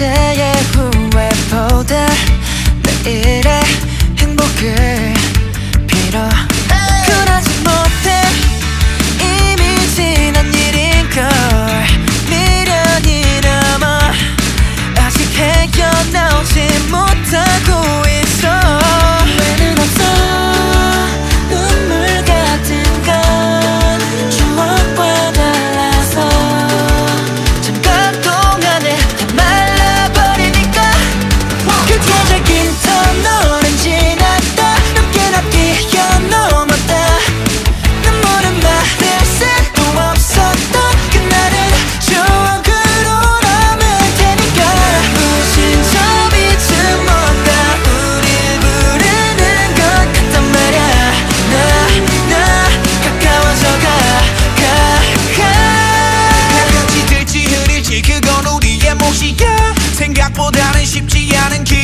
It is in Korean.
어제의 후회보다 내일의 행복을 생각보다는 쉽지 않은 길.